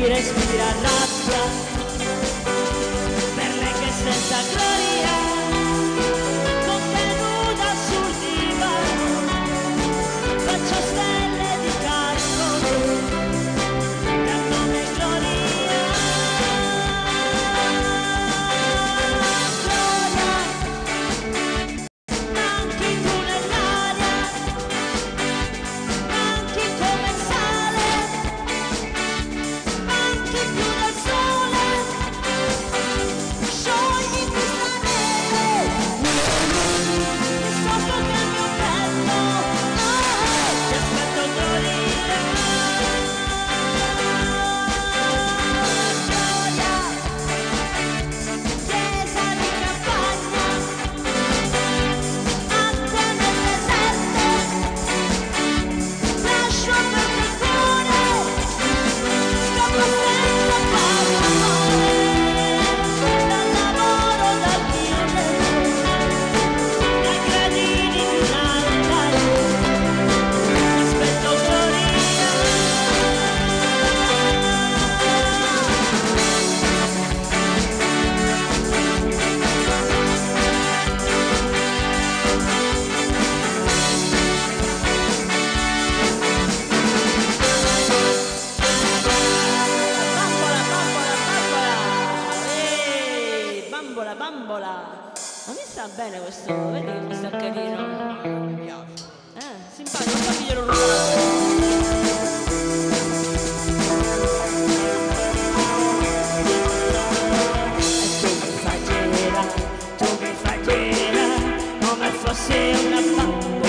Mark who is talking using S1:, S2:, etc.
S1: y respirar. Bene questo, vedi questo è carino. Eh, simpatico, un bambigliolo rubato. E tu mi tu mi fai girare come fosse una bambina.